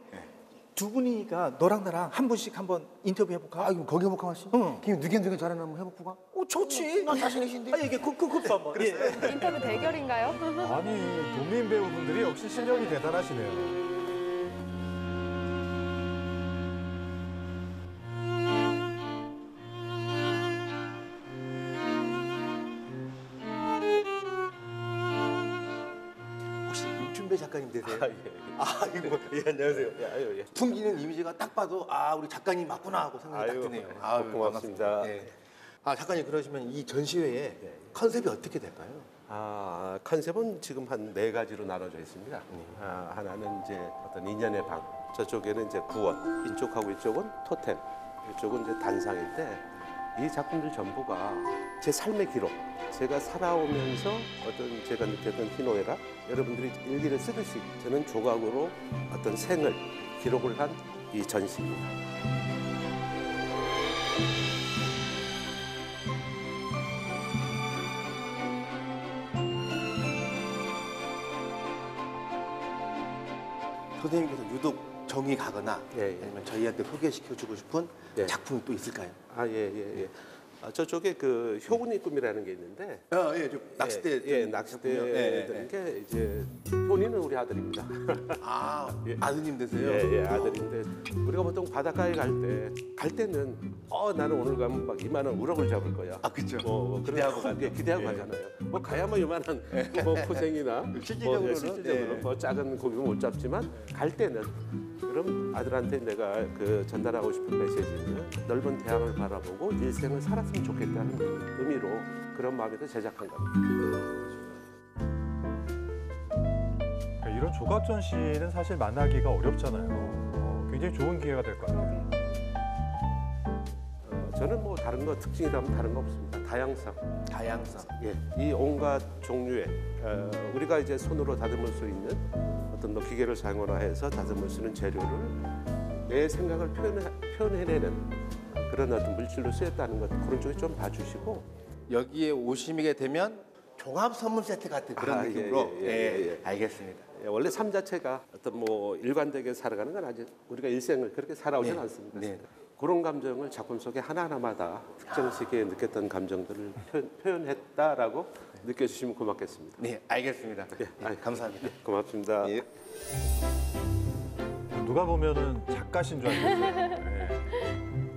두 분이니까 너랑 나랑 한 분씩 한번 인터뷰 해볼까?
아 이거 거기 해볼까 마시?
응.
김 누겐 누겐 잘하나 한번 해볼까?
어, 좋지.
난 자신 있신데.
아, 이게 그, 그, 그, 한번. 예.
인터뷰 대결인가요?
아니 도민 배우분들이 역시 실력이 대단하시네요.
되세요?
아, 예.
아 이거
예, 안녕하세요.
아유, 예. 풍기는 이미지가 딱 봐도 아 우리 작가님 맞구나 하고 생각이 딱
아유,
드네요.
아유, 고맙습니다.
예. 아 작가님 그러시면 이 전시회의 컨셉이 어떻게 될까요?
아, 컨셉은 지금 한 네 가지로 나눠져 있습니다. 아, 하나는 이제 어떤 인연의 방, 저쪽에는 이제 구원, 이쪽하고 이쪽은 토템, 이쪽은 이제 단상인데 이 작품들 전부가 제 삶의 기록, 제가 살아오면서 어떤 제가 느꼈던 희노애락, 여러분들이 일기를 쓰듯이 저는 조각으로 어떤 생을 기록을 한 이 전시입니다.
선생님께서 유독 정이 가거나
예, 예.
아니면 저희한테 소개시켜주고 싶은
예.
작품이 또 있을까요?
아, 예, 예, 예. 아, 저쪽에 그 효군이 꿈이라는 게 있는데
아, 예, 저 낚싯대
예,
예좀
낚싯대
작품이요? 예, 예,
되는 게 이제 효니는 우리 아들입니다.
아 아드님 되세요?
예, 예, 아들인데 우리가 보통 바닷가에 갈 때 갈 때는 어 나는 오늘 가면 막 이만한 우럭을 잡을 거야.
아 그렇죠.
뭐, 뭐
기대하고 가죠.
예, 기대하고
예.
가잖아요. 뭐 가야만 요만한 뭐
실질적으로는,
뭐, 예, 실질적으로
예.
뭐 작은 고기는 못 잡지만 갈 때는 그럼 아들한테 내가 그 전달하고 싶은 메시지는 넓은 대양을 바라보고 일생을 살았으면 좋겠다는 의미로 그런 마음에서 제작한 겁니다.
그러니까 이런 조각 전시는 사실 만나기가 어렵잖아요. 어, 굉장히 좋은 기회가 될 것 같아요.
어, 저는 뭐 다른 거 특징이라면 다른 거 없습니다. 다양성.
다양성.
예, 이 온갖 종류의 어, 우리가 이제 손으로 다듬을 수 있는 어떤 뭐 기계를 사용하나 해서 다듬을 수 있는 재료를 내 생각을 표현해, 표현해내는 그런 어떤 물질로 쓰였다는 것 그런 쪽에 좀 봐주시고
여기에 오시게 되면 종합 선물 세트 같은 그런
아, 예,
느낌으로
예, 예, 예, 예.
알겠습니다.
예, 원래 삶 자체가 어떤 뭐 일관되게 살아가는 건 아직 우리가 일생을 그렇게 살아오진
네,
않습니다.
네.
그런 감정을 작품 속에 하나하나마다 특정 시기에 느꼈던 감정들을 표현, 했다라고 느껴주시면 고맙겠습니다.
네, 알겠습니다.
예, 아,
감사합니다.
고맙습니다.
누가 보면은 작가신 줄 알겠어요. 예.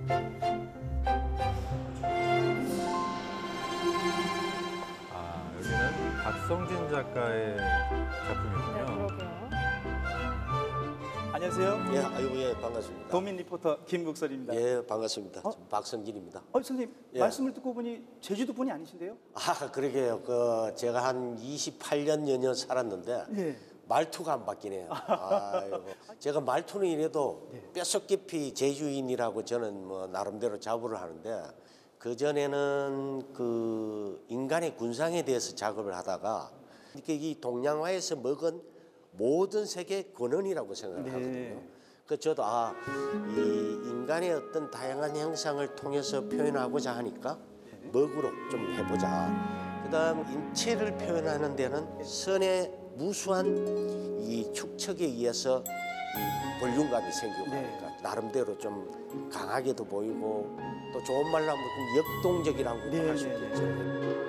아, 여기는 박성진 작가의 작품이군요.
안녕하세요.
예, 아이고 예, 반갑습니다.
도민 리포터 김국설입니다.
예, 반갑습니다. 저 박성진입니다.
어, 선생님
예.
말씀을 듣고 보니 제주도 분이 아니신데요?
아, 그러게요. 그 제가 한 28년 연년 살았는데
예.
말투가 안 바뀌네요. 아이고. 제가 말투는 이래도 뼛속 깊이 제주인이라고 저는 뭐 나름대로 자부를 하는데 그 전에는 그 인간의 군상에 대해서 작업을 하다가 이렇게 이 동양화에서 먹은 모든 세계 근원이라고 생각을 하거든요. 그 저도 아 이 인간의 어떤 다양한 형상을 통해서 표현하고자 하니까 먹으로 좀 해보자. 그다음 인체를 표현하는 데는 선의 무수한 이 축척에 의해서 이 볼륨감이 생기고 하니까 나름대로 좀 강하게도 보이고 또 좋은 말로 하면 좀 역동적이라고 할수 있겠죠. 이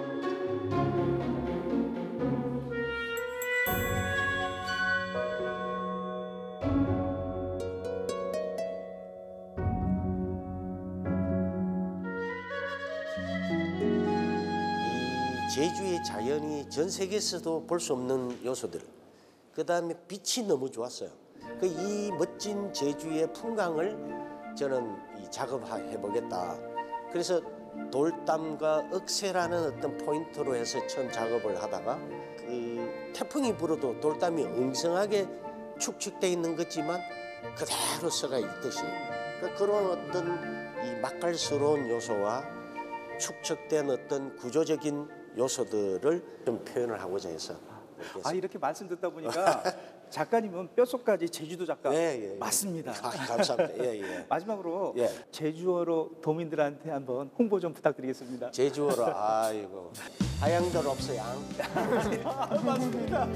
전 세계에서도 볼 수 없는 요소들. 그 다음에 빛이 너무 좋았어요. 그 이 멋진 제주의 풍광을 저는 이 작업해 보겠다. 그래서 돌담과 억새라는 어떤 포인트로 해서 처음 작업을 하다가 그 태풍이 불어도 돌담이 엉성하게 축축돼 있는 거지만 그대로 서가 있듯이 그 그런 어떤 이 맛깔스러운 요소와 축적된 어떤 구조적인 요소들을 좀 표현을 하고자 해서
아 이렇게 말씀 듣다 보니까 작가님은 뼛속까지 제주도 작가
예, 예.
맞습니다.
아, 감사합니다. 예, 예.
마지막으로
예.
제주어로 도민들한테 한번 홍보 좀 부탁드리겠습니다.
제주어로 아이고 하양들 없어 양.
맞습니다.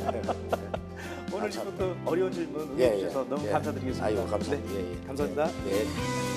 오늘 이부터 어려운 질문
예,
응해
예.
주셔서 너무
예.
감사드리겠습니다.
아이고 감사합니다.
네,
예, 예.
감사합니다.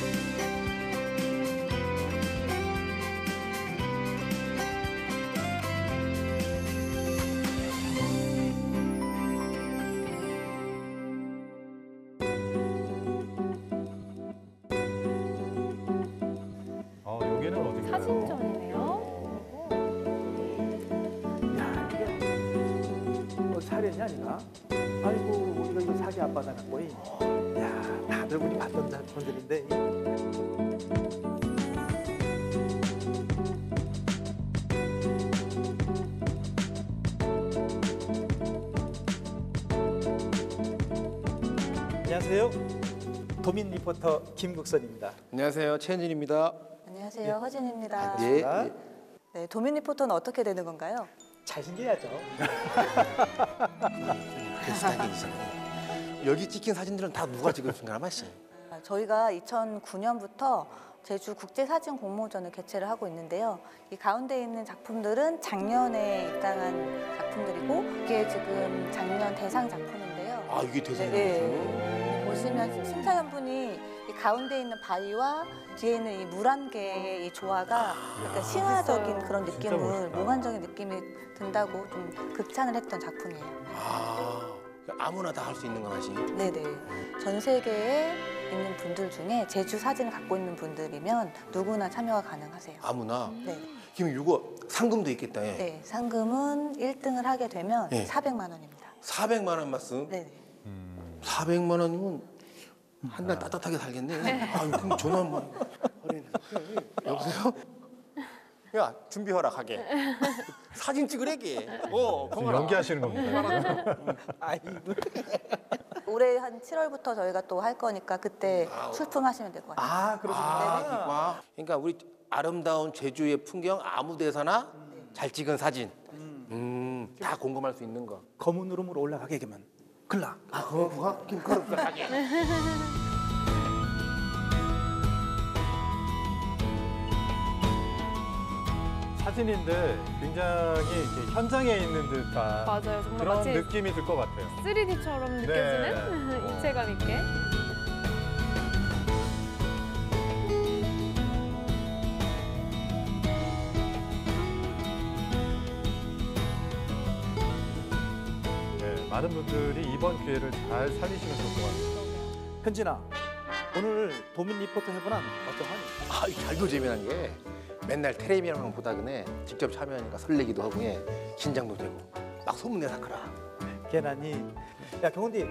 도민 리포터 김국선입니다.
안녕하세요. 최현진입니다.
안녕하세요. 허진입니다.
예, 예.
네, 도민 리포터는 어떻게 되는 건가요?
잘생겨야죠.
비슷하게 있어요. 여기 찍힌 사진들은 다 누가 찍었는가 봤어요.
아, 저희가 2009년부터 제주 국제사진 공모전을 개최를 하고 있는데요. 이 가운데 있는 작품들은 작년에 입당한 작품들이고 이게 지금 작년 대상 작품인데요.
아 이게 대상이
네,
네.
보시면 심사위원분이 이 가운데 있는 바위와 뒤에 있는 이 물안개의 이 조화가 약간 신화적인 그런 느낌을
멋있다.
몽환적인 느낌이 든다고 좀 극찬을 했던 작품이에요.
아 아무나 다 할 수 있는 거 맛이.
네네. 전 세계에 있는 분들 중에 제주 사진을 갖고 있는 분들이면 누구나 참여가 가능하세요.
아무나.
네.
그럼 이거 상금도 있겠다. 예.
네, 상금은 1등을 하게 되면
네.
400만 원입니다.
400만 원만 쓴.
네.
400만 원이면 한 달 따뜻하게 살겠네. 아, 그럼 전화 한번. 여보세요? 야 준비 허락하게. 사진 찍으래게. 어,
지금 연기하시는 겁니다.
올해 한 7월부터 저희가 또 할 거니까 그때 출품하시면 될 것 같아요.
아,
아, 기과. 그러니까 우리 아름다운 제주의 풍경 아무 데서나 잘 찍은 사진. 음, 다 공감할 수 있는 거.
검은 으름으로 올라가게 되면 글라.
아, 그거 그거 김 그거 하게.
사진인데 굉장히 이렇게 현장에 있는 듯한
맞아요. 정말
그런
마치
느낌이 들 것 같아요.
3D처럼 느껴지는
네.
입체감 있게.
많은 분들이 이번 기회를 잘 살리시면 좋을 것 같아요.
현진아, 오늘 도민 리포터 해보나 어떠하니?
아, 잘도 재미난 게 맨날 텔레비전만 보다 그네 직접 참여하니까 설레기도 하고 예, 긴장도 되고 막 소문내 사크라.
개나니. 야 경훈디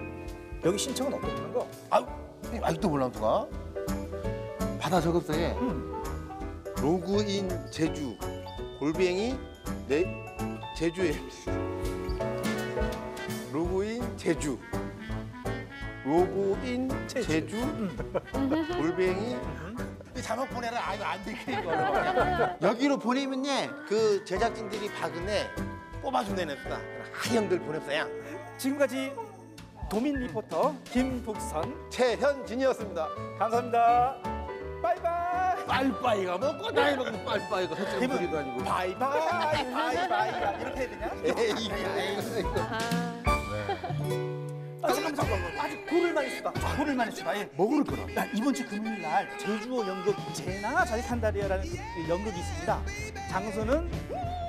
여기 신청은 어떻게 하는 거?
아, 선생님 아직도 몰라 누가? 바다 저급서에 로그인 제주 골뱅이 내 제주에
제주. 로그인 제주. 골뱅이.
이 자막 보내라. 아 이거 안 되게 이거. 여기로 보내면요 그 제작진들이 박은혜 뽑아준다는 수다. 하영들 보냈어요.
지금까지 도민 리포터 김북선
최현진이었습니다.
감사합니다. 바이바이.
빠이빠이가 뭐 꼬다이 빠이빠이가 솔직히
힘은
소리도 아니고.
바이바이 바이바이가 이렇게 해야 되냐?
에이, 이거.
아, 잠깐 만 잠깐만 아직 돌을만 있어봐 돌을만 있어봐 예.
먹을 거라.
야, 이번 주 금요일 날 제주어 연극 제나 잘 탄다리아라는 그 연극이 있습니다 장소는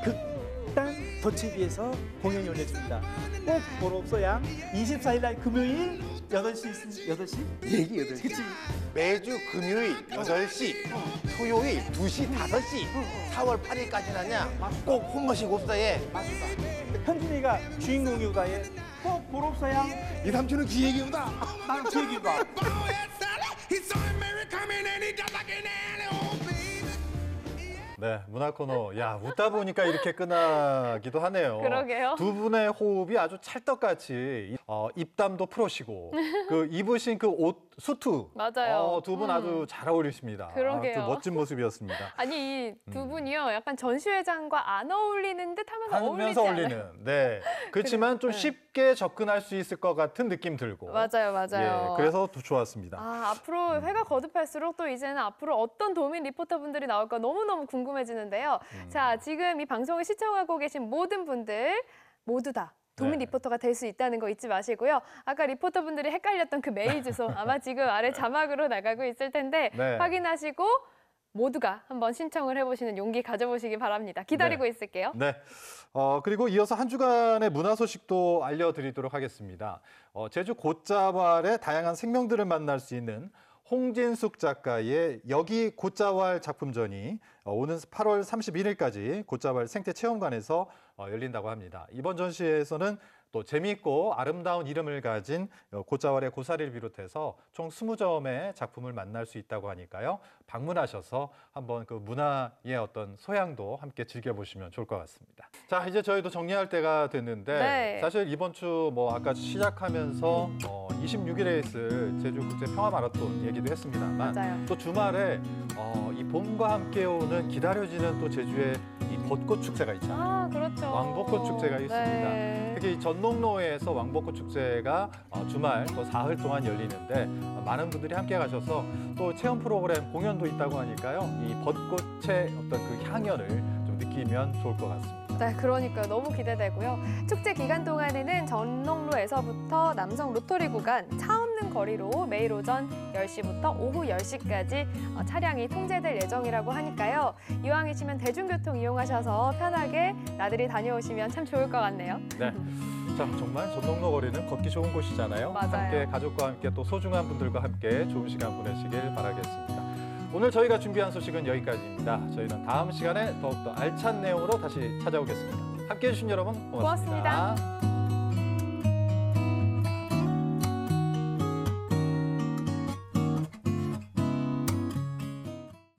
극단 더치비에서 공연이 열려집니다 꼭 보러 없어야 24일 날 금요일 8시 있으니 8시?
얘기 8시.
그치
매주 금요일 8시, 토요일 2시, 5시, 4월 8일까지는요. 꼭 홈머신 곱사에
현준이가 주인공이오다 예. 꼭 보러 없어야
이 삼촌은 기획이오다.
나는 기획이오다
네, 문화 코너. 야, 웃다 보니까 이렇게 끝나기도 하네요.
그러게요.
두 분의 호흡이 아주 찰떡같이 어, 입담도 풀으시고 그 입으신 그 옷 수트.
맞아요.
어, 두분
음.
아주 잘 어울리십니다.
그러게요.
아주 멋진 모습이었습니다.
아니 이두
음.
분이요 약간 전시회장과 안 어울리는 듯 하면서 어울리지
하면서
않아요?
어울리는. 네. 그렇지만 좀 쉽게 접근할 수 있을 것 같은 느낌 들고.
맞아요, 맞아요.
예, 그래서 더 좋았습니다.
아, 앞으로 회가 거듭할수록 또 이제는 앞으로 어떤 도민 리포터분들이 나올까 너무너무 궁금해지는데요.
음.
자, 지금 이 방송을 시청하고 계신 모든 분들 모두 다 도민
네.
리포터가 될 수 있다는 거 잊지 마시고요. 아까 리포터분들이 헷갈렸던 그 메일 주소 아마 지금 아래 자막으로 나가고 있을 텐데
네.
확인하시고 모두가 한번 신청을 해보시는 용기 가져보시기 바랍니다. 기다리고
네.
있을게요.
네. 어, 그리고 이어서 한 주간의 문화 소식도 알려드리도록 하겠습니다. 어, 제주 곶자왈의 다양한 생명들을 만날 수 있는 홍진숙 작가의 여기 곶자왈 작품전이 어, 오는 8월 31일까지 곶자왈 생태체험관에서 어, 열린다고 합니다. 이번 전시회에서는 또 재미있고 아름다운 이름을 가진 어, 곶자왈의 고사리를 비롯해서 총 20점의 작품을 만날 수 있다고 하니까요. 방문하셔서 한번 그 문화의 어떤 소양도 함께 즐겨보시면 좋을 것 같습니다. 자, 이제 저희도 정리할 때가 됐는데
네.
사실 이번 주 뭐 아까 시작하면서 어, 26일에 있을 제주국제 평화 마라톤 얘기도 했습니다만
맞아요.
또 주말에 어, 이 봄과 함께 오는 기다려지는 또 제주의 이 벚꽃 축제가 있잖아요.
아, 그렇죠.
왕벚꽃 축제가 있습니다.
네.
특히 이 전농로에서 왕벚꽃 축제가 어, 주말 또 사흘 동안 열리는데 어, 많은 분들이 함께 가셔서 또 체험 프로그램 공연도 있다고 하니까요. 이 벚꽃의 어떤 그 향연을 좀 느끼면 좋을 것 같습니다.
네, 그러니까 너무 기대되고요. 축제 기간 동안에는 전농로에서부터 남성 로터리 구간 차없 는 거리로 매일 오전 10시부터 오후 10시까지 어, 차량이 통제될 예정이라고 하니까요. 이왕이시면 대중교통 이용하셔서 편하게 나들이 다녀오시면 참 좋을 것 같네요.
네. 자, 정말 전농로 거리는 걷기 좋은 곳이잖아요.
맞아요.
함께 가족과 함께 또 소중한 분들과 함께 좋은 시간 보내시길 바라겠습니다. 오늘 저희가 준비한 소식은 여기까지입니다. 저희는 다음 시간에 더욱더 알찬 내용으로 다시 찾아오겠습니다. 함께 해 주신 여러분 고맙습니다.
고맙습니다.